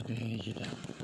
Okay.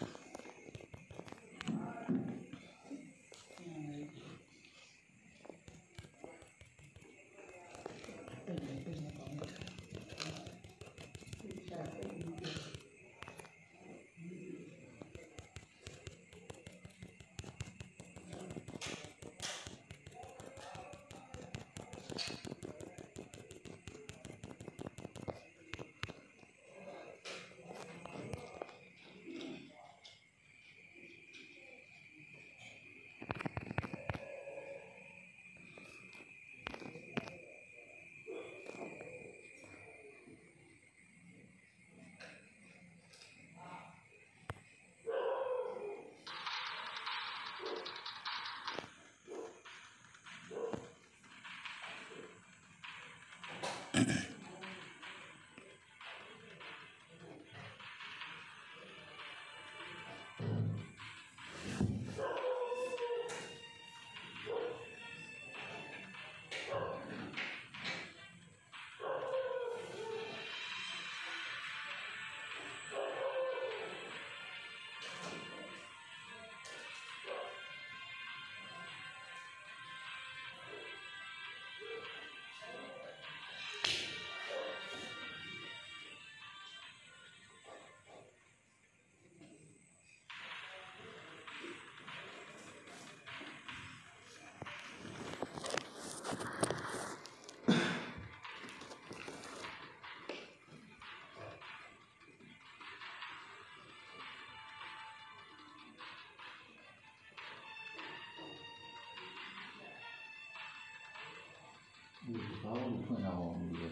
ဖွင့်လာအောင်မလဲဒီ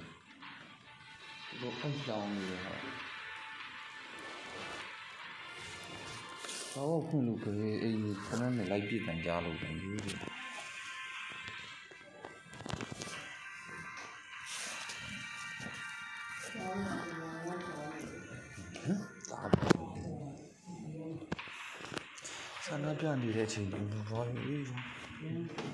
အိတ်လောင်းနေတယ်ဟာဘာလို့ဖွင့်လို့ခဲအိမ်ခဏနဲ့လိုက်ပြစ်တန်ကြားလို့တယ်ယူတယ်တာပေါ့ဆန္ဒပြနေတဲ့အချိန်ကဘာလို့ one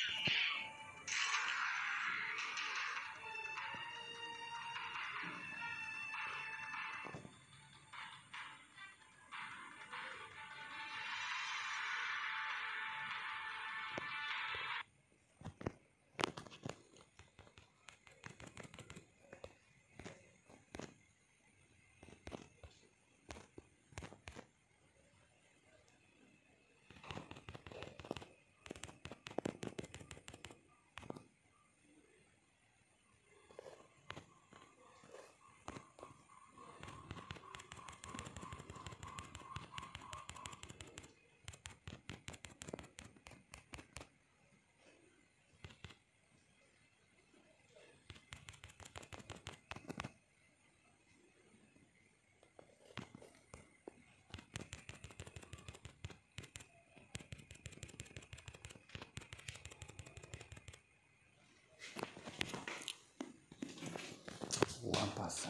passa.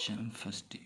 fortune first.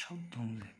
630ပြန်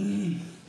ဟ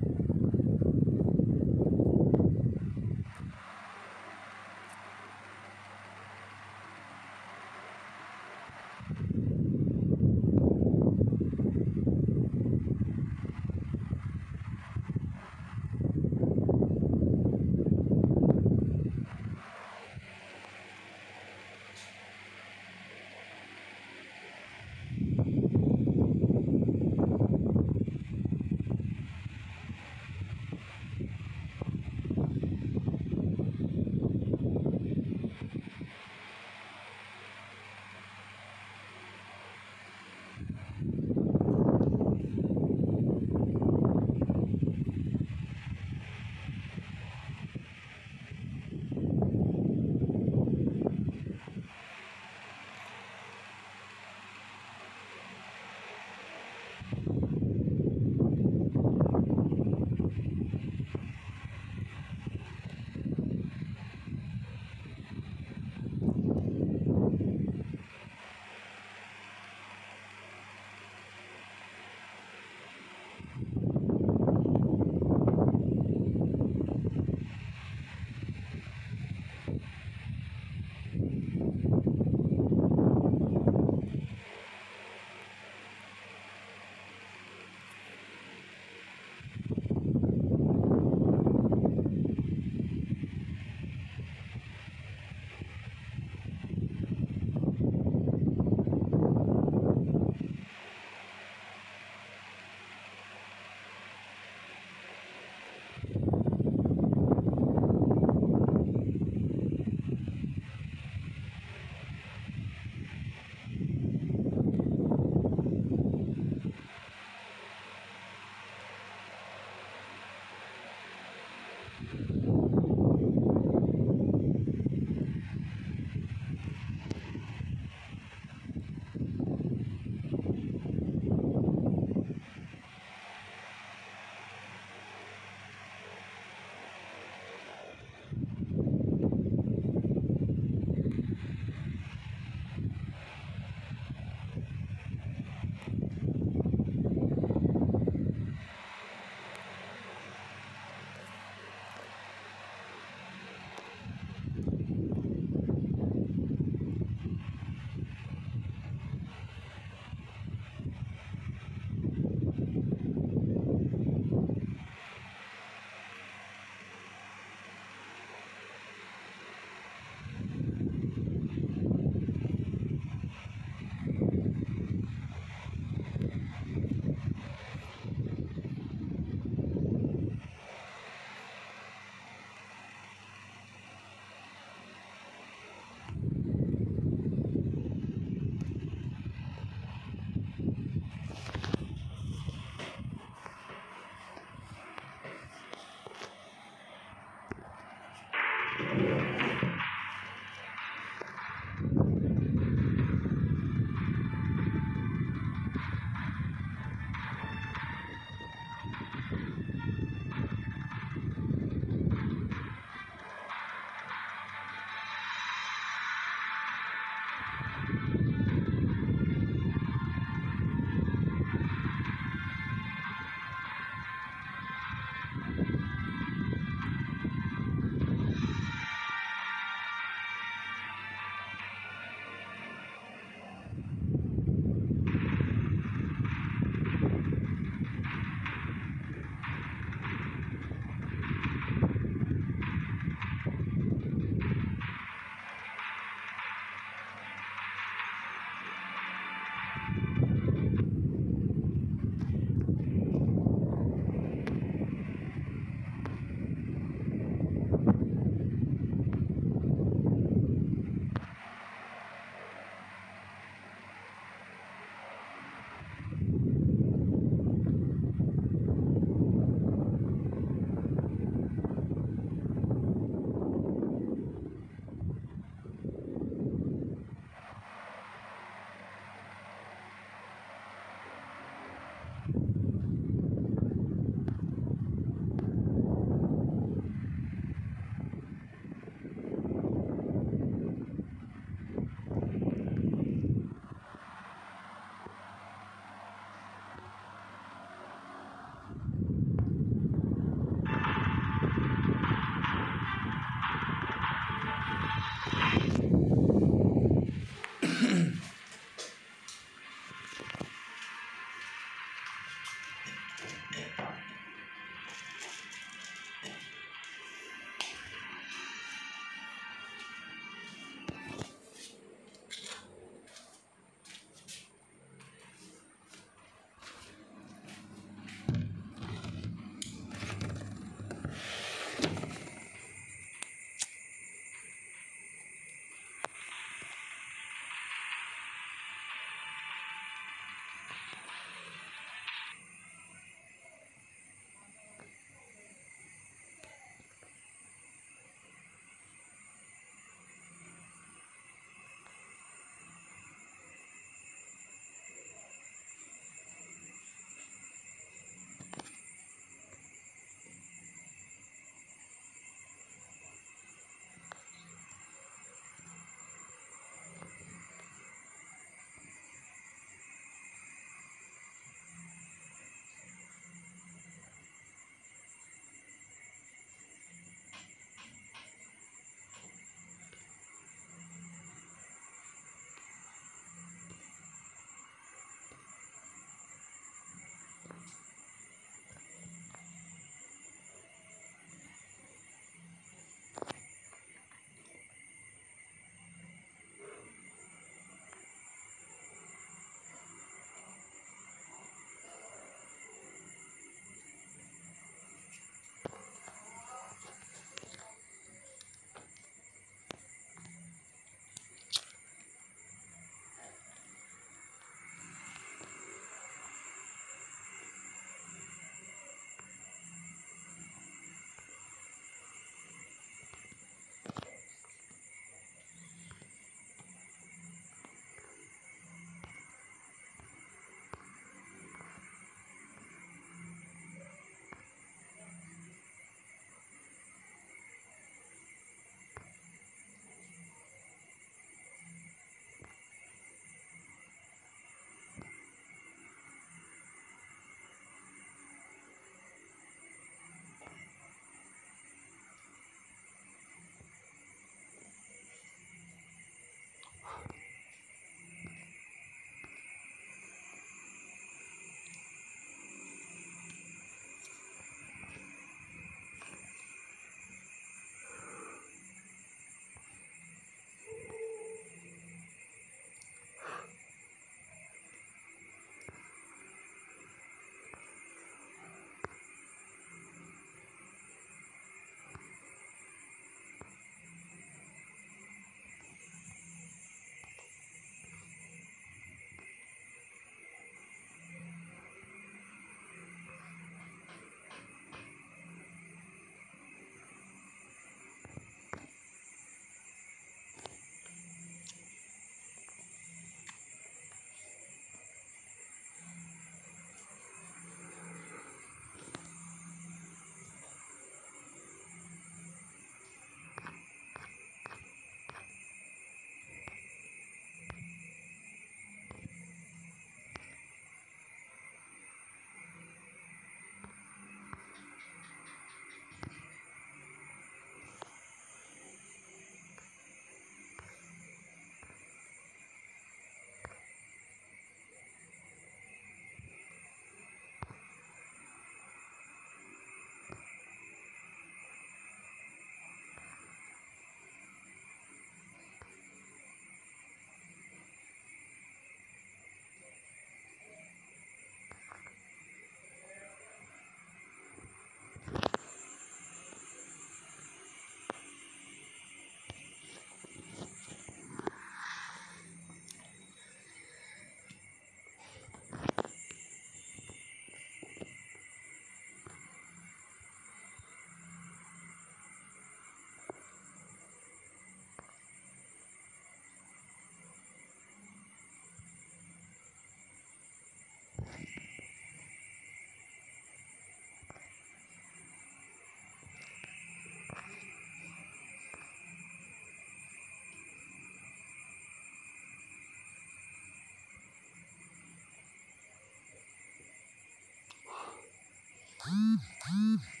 ピープ。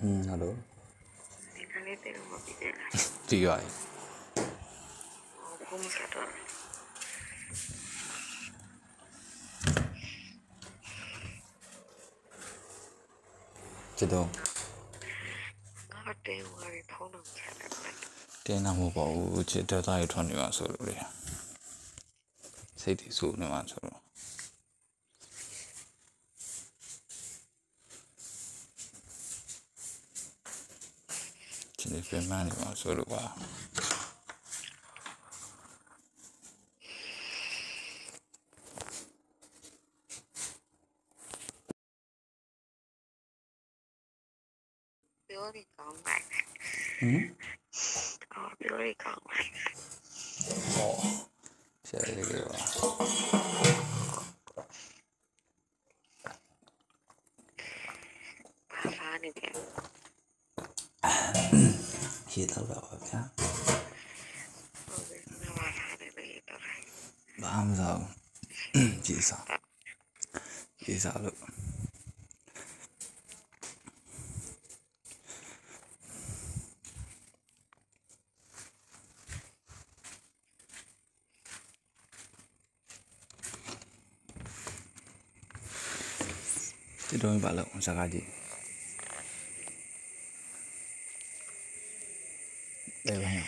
อืมฮัลโหล ဒီကနေ့တေလို့မပြီးသေးလား ကြည့်ရရင် ဟောဘုံစတော့ ချစ်တော့ ငါတေဝါရီဖုန်းတော့ဆက်တယ်ပဲ တင်းတာမဟုတ်ပါဘူးချစ်တဲ့သားရထွက်နေမှာဆိုလို့လေစိတ်တည်ဆူနေမှာဆို ု တော့ချစ်နေပြန်မနေ こんな感じ。だいぶ変やこ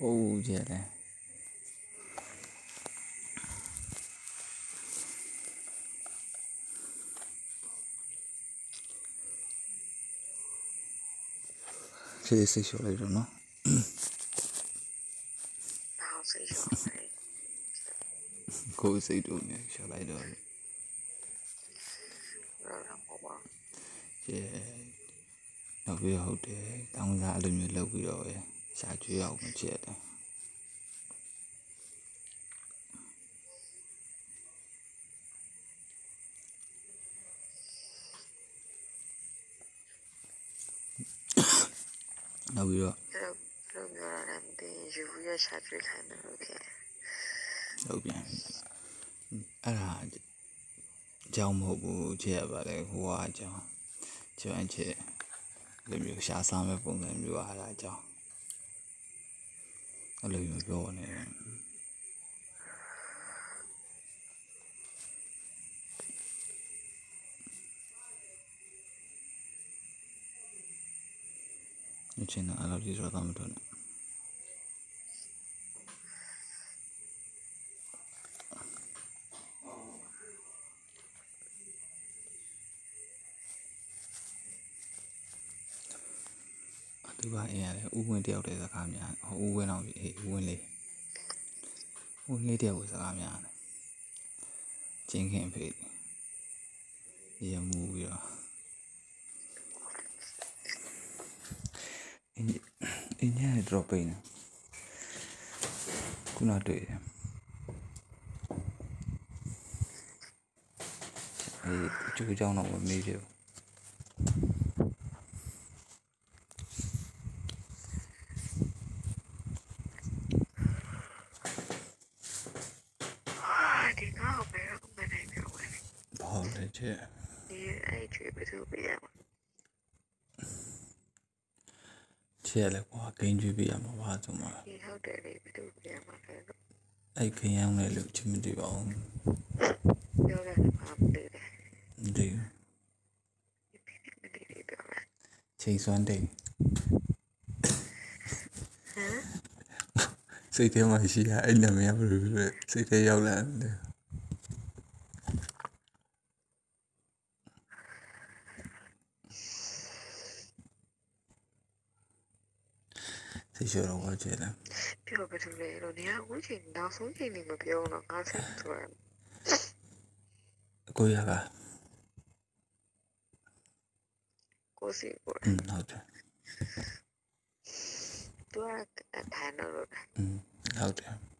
れ。おうじゃね。Sí, sí, yo lo jono. ကိုယ်စိတ်တို့မြင်ရှာလိုက်တော့ကျေနောက်ပြီးဟုတ်တယ်တောင်းစားအလိုမျိုးလုပ်ပြီးတော့ပဲရှာကျွေးအောင်မချက်တယ်နောက်ပြီးတော့ဟုတ်ပြန် အဲ့ဒါအကြောင်းမဟုတ်ဘူးချက်ရပါလေဟိုကအကြောင်းချက်အချက်လိုမျိုးရှားစားမဲ့ပုံစံမျိုးအားအကြောင်းအဲ့လိုမျိုးပြောနေတယ်အချင်းတော့အဲ့လိုကြီးဆိုတော့မတော်နဲ့ သူကအေးရတယ် ဥဝင်တယောက်တည်းစကားများဟိုဥဝင်တော့အေးဥဝင်လေးဥဝင်လေးတယောက်ကိုစကားများတယ်ကျင်းခင်ဖေးရမှုပြီးတော့အင်းအင်းရဲ့ drop ပိနေခုနတွေ့တယ်အေးကျိုးကြောင်းတော့မမေးပြဘူး ဟောဂိမ်းကြည့်ပြရမှာပါဆိုမှာဟုတ်တယ်လေဘယ်သူပြရမှာလဲအဲ့ခင်ရောင်းလေလို့ချင်မတည်ပါဘူးပြောရမှာပြည်တယ်ဒီချိန်စွမ်းတယ်စိတ်ထဲမှာရှိရအဲ့နာမည်ကဘယ်လိုလဲစိတ်ထဲရောက်လာတယ် တီရှပ်တော့ဝတ်ချင်လားပြောပါတူလေလို့နေရာဝတ်ချင်နောက်ဆုံးချိန်နေမပြောတော့ငါဆက်ဆိုရကိုရပါကိုစီကိုဟုတ်တယ်သူကထိုင်တော့လို့ဟုတ်တယ်။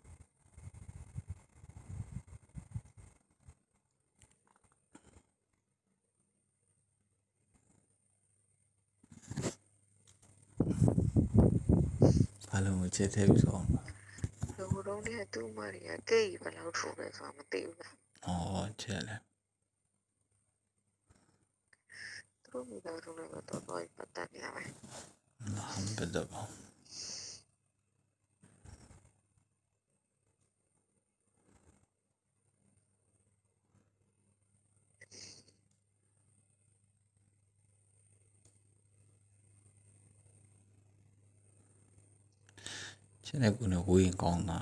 Alamu ce ta yi zuwa ba. Sauro ne a tumari a kai bala ufu bai samu ta yi ba. Oh, cele. Trumi da rumah itu boy petani apa? Nah, beda bang. ရှင်းတဲ့ကူနဲ့ဝေးရင်ကောင်းတာ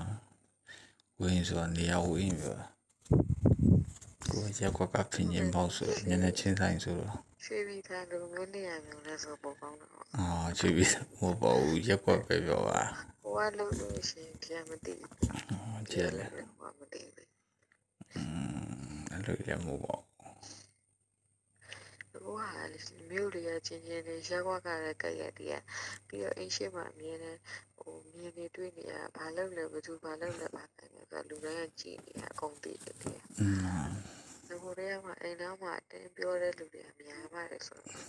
ဝေးရင်ဆိုတာနေရာဝေးရင်ပြောတာကိုယ်ရက်ကွက်ကဖင်ရင်ပေါ့ဆိုနည်းနည်းချင်းဆိုင်ဆိုတော့ရွှေပြည်သားလူမျိုးနေရာမျိုးလဲဆိုပေါ့ကောင်းတော့အော်ရွှေပြည်သားမဟုတ်ပါဘူးရက်ကွက်ပဲပြောပါဟိုကလို့လို့ရှင်ကြာမသိဘူးကျဲလေဟိုကမသိဘူးอืมအဲ့လိုလည်းမဟုတ်ပါဘူးဟိုဟာလေမြို့တွေကချင်းချင်းတွေရက်ကွက်ကလည်းကက်ရက်တည်းကပြီးတော့အင်းရှိမှအမြဲတမ်း ဟိုမြင်နေတွေ့နေရဘာလို့လဲဘသူဘာလို့လဲဘာခံလဲဆိုလူတိုင်းကကြည်နေရအကုန်သိတယ်တည်း อืม ဒီကိုရဲမှာအိမ်သားမှာတင်းပြောတဲ့လူတွေကများပါတယ်ဆိုတော့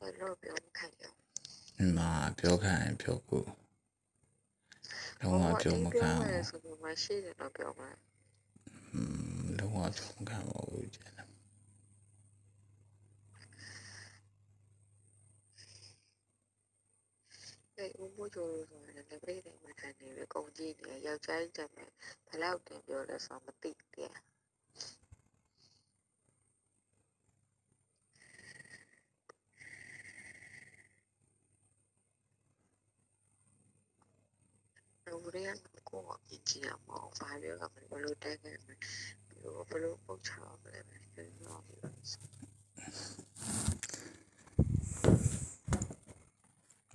ဘယ်လိုပြောမခံရအောင် အင်းမပြောခိုင်းပြောကိုလုံးဝပြောမခံ ပြော ဘူး ရဲဆိုတော့မရှိတယ်တော့ပြောမှာ อืมလုံးဝပြောမခံပါဘူးကျဲလေ အဲ့ဦးမိုးချိုလို့ဆိုရင်လည်းလက်ပိတ်တိုင်းမှာထိုင်နေ ပဲကုန်ကြည့်နေယောက်ျားကြီးတည်းပဲဘယ်လောက်တင်ပြောလဲဆိုတော့မသိတဲ့လူတွေကကိုယ်ကကြည့်ရမအောင်ဘာပြောကမလဲဘ